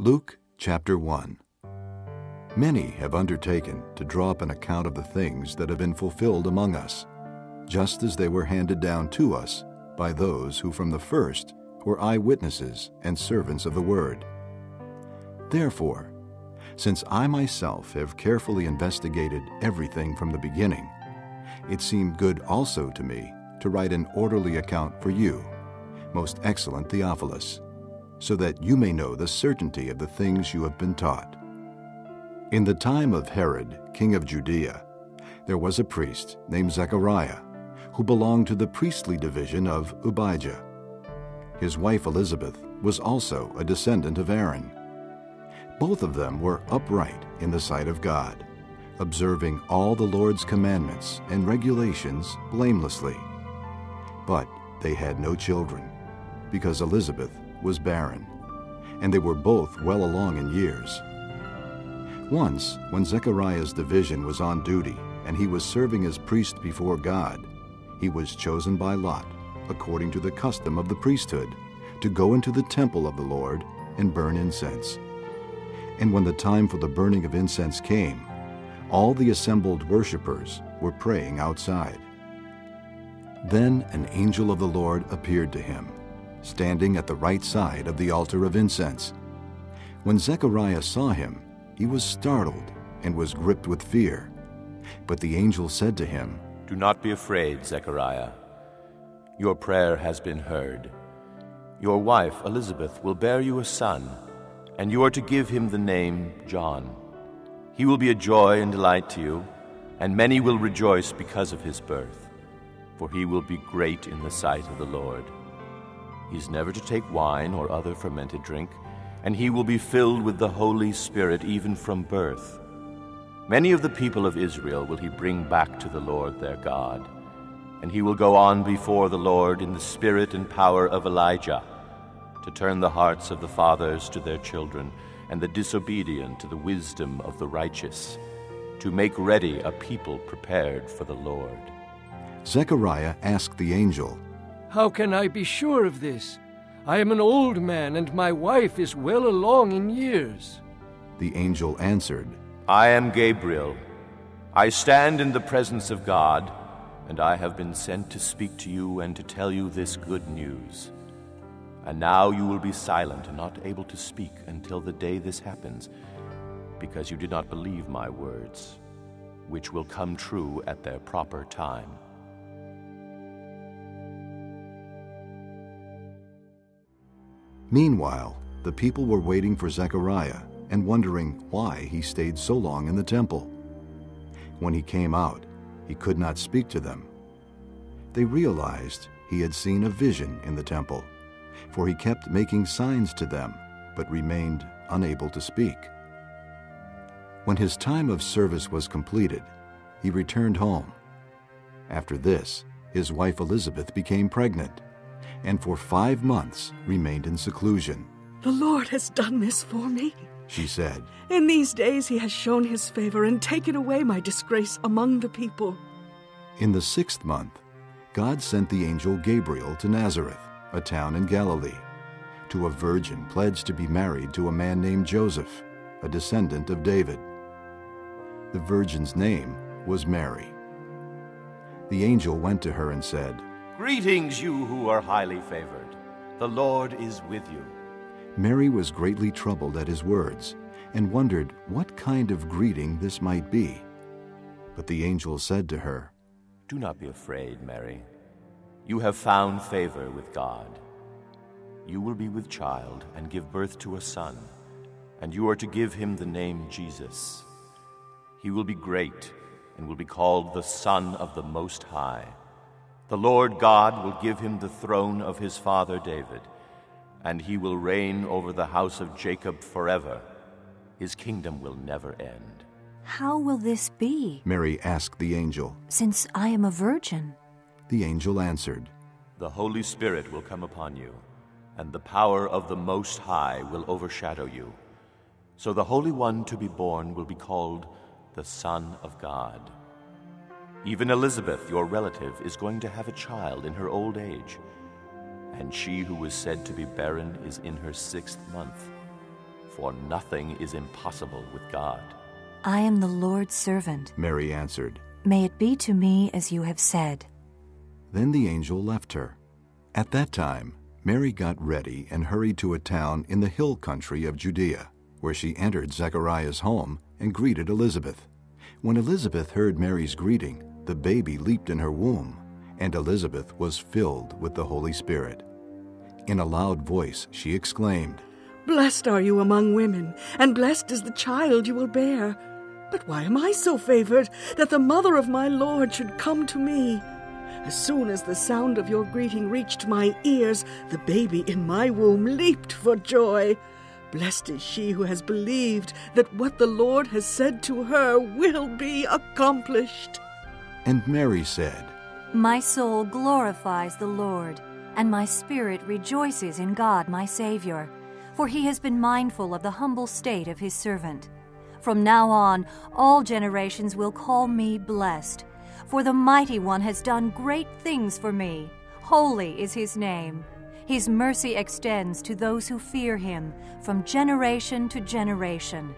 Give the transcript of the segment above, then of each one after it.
Luke chapter 1 Many have undertaken to draw up an account of the things that have been fulfilled among us, just as they were handed down to us by those who from the first were eyewitnesses and servants of the word. Therefore, since I myself have carefully investigated everything from the beginning, it seemed good also to me to write an orderly account for you, most excellent Theophilus so that you may know the certainty of the things you have been taught. In the time of Herod, king of Judea, there was a priest named Zechariah, who belonged to the priestly division of Abijah. His wife Elizabeth was also a descendant of Aaron. Both of them were upright in the sight of God, observing all the Lord's commandments and regulations blamelessly. But they had no children, because Elizabeth was barren, and they were both well along in years. Once, when Zechariah's division was on duty and he was serving as priest before God, he was chosen by Lot, according to the custom of the priesthood, to go into the temple of the Lord and burn incense. And when the time for the burning of incense came, all the assembled worshippers were praying outside. Then an angel of the Lord appeared to him standing at the right side of the altar of incense. When Zechariah saw him, he was startled and was gripped with fear. But the angel said to him, Do not be afraid, Zechariah. Your prayer has been heard. Your wife, Elizabeth, will bear you a son, and you are to give him the name John. He will be a joy and delight to you, and many will rejoice because of his birth, for he will be great in the sight of the Lord. He is never to take wine or other fermented drink, and he will be filled with the Holy Spirit even from birth. Many of the people of Israel will he bring back to the Lord their God, and he will go on before the Lord in the spirit and power of Elijah, to turn the hearts of the fathers to their children, and the disobedient to the wisdom of the righteous, to make ready a people prepared for the Lord. Zechariah asked the angel, how can I be sure of this? I am an old man, and my wife is well along in years. The angel answered, I am Gabriel. I stand in the presence of God, and I have been sent to speak to you and to tell you this good news. And now you will be silent and not able to speak until the day this happens, because you did not believe my words, which will come true at their proper time. Meanwhile, the people were waiting for Zechariah and wondering why he stayed so long in the temple. When he came out, he could not speak to them. They realized he had seen a vision in the temple, for he kept making signs to them, but remained unable to speak. When his time of service was completed, he returned home. After this, his wife Elizabeth became pregnant and for five months remained in seclusion. The Lord has done this for me, she said. In these days he has shown his favor and taken away my disgrace among the people. In the sixth month, God sent the angel Gabriel to Nazareth, a town in Galilee, to a virgin pledged to be married to a man named Joseph, a descendant of David. The virgin's name was Mary. The angel went to her and said, Greetings, you who are highly favored. The Lord is with you. Mary was greatly troubled at his words and wondered what kind of greeting this might be. But the angel said to her, Do not be afraid, Mary. You have found favor with God. You will be with child and give birth to a son, and you are to give him the name Jesus. He will be great and will be called the Son of the Most High. The Lord God will give him the throne of his father David, and he will reign over the house of Jacob forever. His kingdom will never end. How will this be? Mary asked the angel. Since I am a virgin. The angel answered, The Holy Spirit will come upon you, and the power of the Most High will overshadow you. So the Holy One to be born will be called the Son of God. Even Elizabeth, your relative, is going to have a child in her old age, and she who was said to be barren is in her sixth month. for nothing is impossible with God. I am the Lord's servant. Mary answered. May it be to me as you have said. Then the angel left her. At that time, Mary got ready and hurried to a town in the hill country of Judea, where she entered Zechariah's home and greeted Elizabeth. When Elizabeth heard Mary's greeting, the baby leaped in her womb, and Elizabeth was filled with the Holy Spirit. In a loud voice, she exclaimed, Blessed are you among women, and blessed is the child you will bear. But why am I so favored that the mother of my Lord should come to me? As soon as the sound of your greeting reached my ears, the baby in my womb leaped for joy. Blessed is she who has believed that what the Lord has said to her will be accomplished. And Mary said, My soul glorifies the Lord, and my spirit rejoices in God my Savior, for he has been mindful of the humble state of his servant. From now on, all generations will call me blessed, for the Mighty One has done great things for me. Holy is his name. His mercy extends to those who fear him from generation to generation.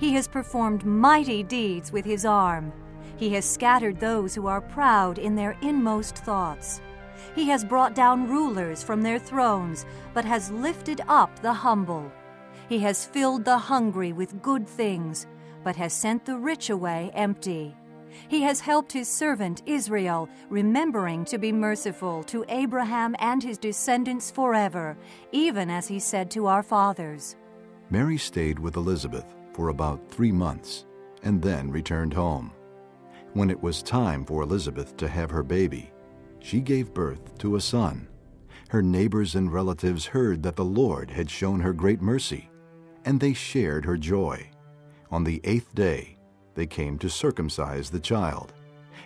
He has performed mighty deeds with his arm. He has scattered those who are proud in their inmost thoughts. He has brought down rulers from their thrones, but has lifted up the humble. He has filled the hungry with good things, but has sent the rich away empty. He has helped his servant Israel, remembering to be merciful to Abraham and his descendants forever, even as he said to our fathers. Mary stayed with Elizabeth for about three months and then returned home. When it was time for Elizabeth to have her baby, she gave birth to a son. Her neighbors and relatives heard that the Lord had shown her great mercy, and they shared her joy. On the eighth day, they came to circumcise the child,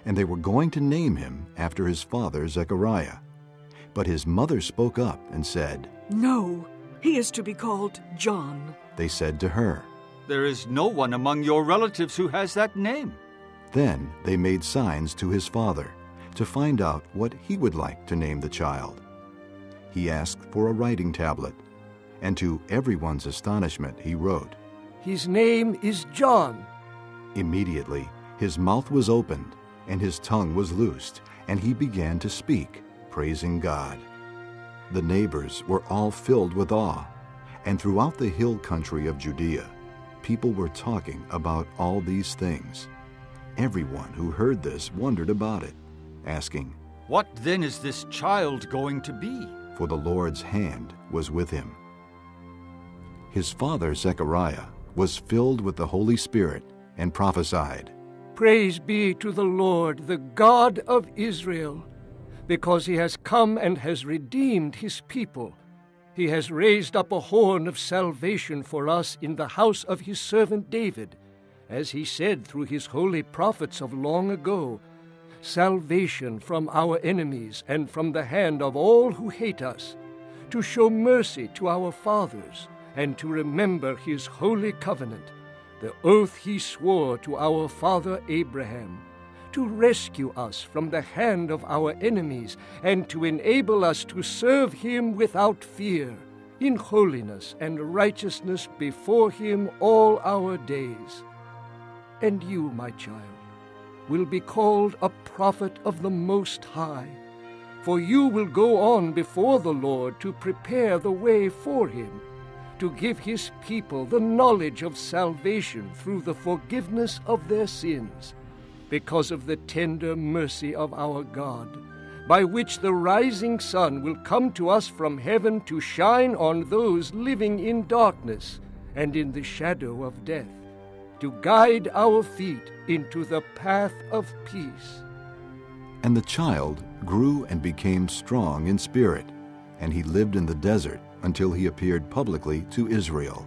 and they were going to name him after his father Zechariah. But his mother spoke up and said, No, he is to be called John. They said to her. There is no one among your relatives who has that name. Then they made signs to his father to find out what he would like to name the child. He asked for a writing tablet, and to everyone's astonishment, he wrote, His name is John. Immediately his mouth was opened, and his tongue was loosed, and he began to speak, praising God. The neighbors were all filled with awe, and throughout the hill country of Judea, people were talking about all these things. Everyone who heard this wondered about it, asking, What then is this child going to be? For the Lord's hand was with him. His father Zechariah was filled with the Holy Spirit and prophesied, Praise be to the Lord, the God of Israel, because he has come and has redeemed his people. He has raised up a horn of salvation for us in the house of his servant David, as he said through his holy prophets of long ago salvation from our enemies and from the hand of all who hate us, to show mercy to our fathers, and to remember his holy covenant, the oath he swore to our father Abraham, to rescue us from the hand of our enemies, and to enable us to serve him without fear, in holiness and righteousness before him all our days. And you, my child, will be called a prophet of the Most High. For you will go on before the Lord to prepare the way for him, to give his people the knowledge of salvation through the forgiveness of their sins, because of the tender mercy of our God, by which the rising sun will come to us from heaven to shine on those living in darkness and in the shadow of death to guide our feet into the path of peace. And the child grew and became strong in spirit, and he lived in the desert until he appeared publicly to Israel.